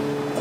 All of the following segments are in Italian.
Bye.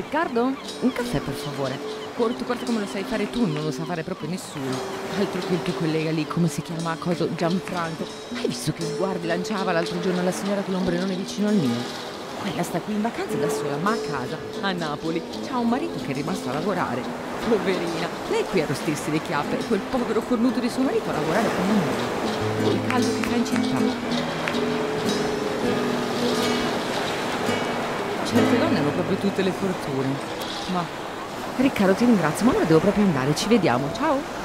Riccardo, un caffè per favore. Corto, guarda come lo sai fare tu, non lo sa fare proprio nessuno. Altro che il tuo collega lì, come si chiama? Coso? Gianfranco. Hai visto che sguardi lanciava l'altro giorno alla signora con l'ombrellone vicino al mio? Quella sta qui in vacanza da sola, ma a casa, a Napoli. C'ha un marito che è rimasto a lavorare. Poverina, lei qui a rostirsi le chiappe e quel povero cornuto di suo marito a lavorare come un uomo. Col caldo che fa in città. Certe donne hanno proprio tutte le fortune. Ma Riccardo ti ringrazio, ma ora devo proprio andare, ci vediamo, ciao!